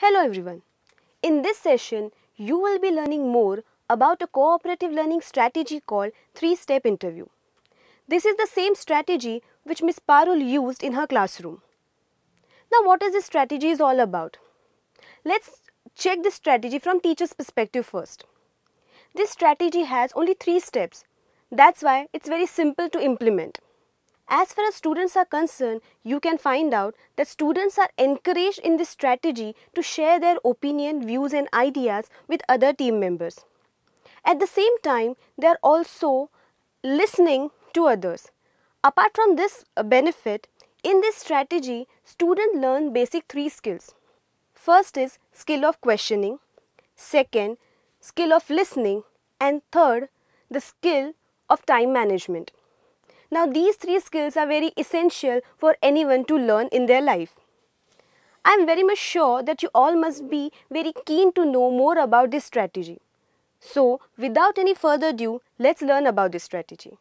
Hello everyone. In this session, you will be learning more about a cooperative learning strategy called three-step interview. This is the same strategy which Ms. Parul used in her classroom. Now what is this strategy is all about? Let's check this strategy from teacher's perspective first. This strategy has only three steps. That's why it's very simple to implement. As far as students are concerned, you can find out that students are encouraged in this strategy to share their opinion, views and ideas with other team members. At the same time, they are also listening to others. Apart from this uh, benefit, in this strategy, students learn basic three skills. First is skill of questioning, second, skill of listening and third, the skill of time management. Now these three skills are very essential for anyone to learn in their life. I am very much sure that you all must be very keen to know more about this strategy. So without any further ado, let's learn about this strategy.